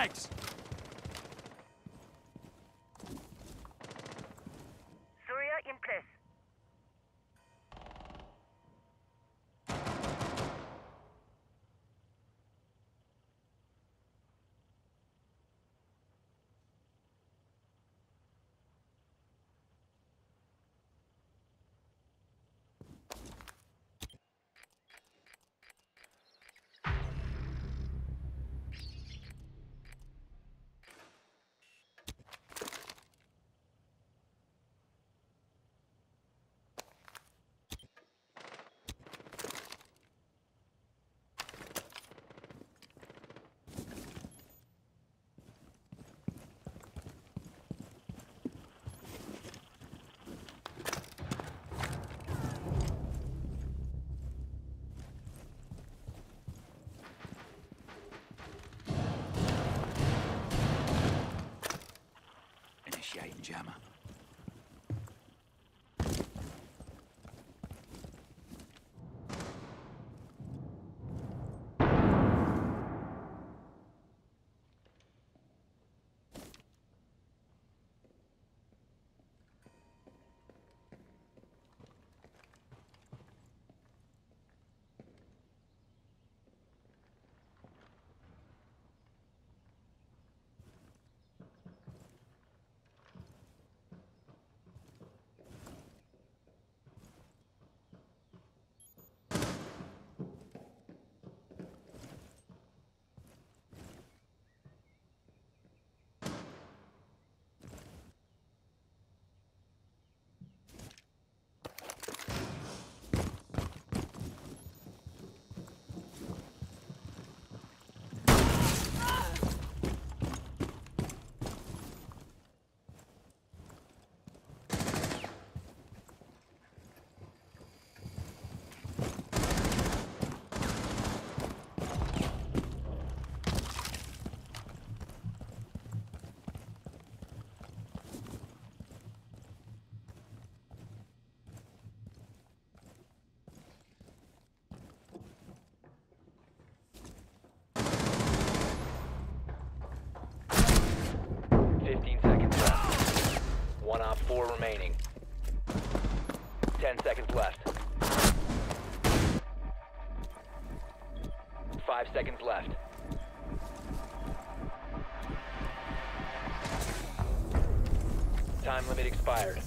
Mags! Initiating jammer. Fifteen seconds left. One op four remaining. Ten seconds left. Five seconds left. Time limit expired.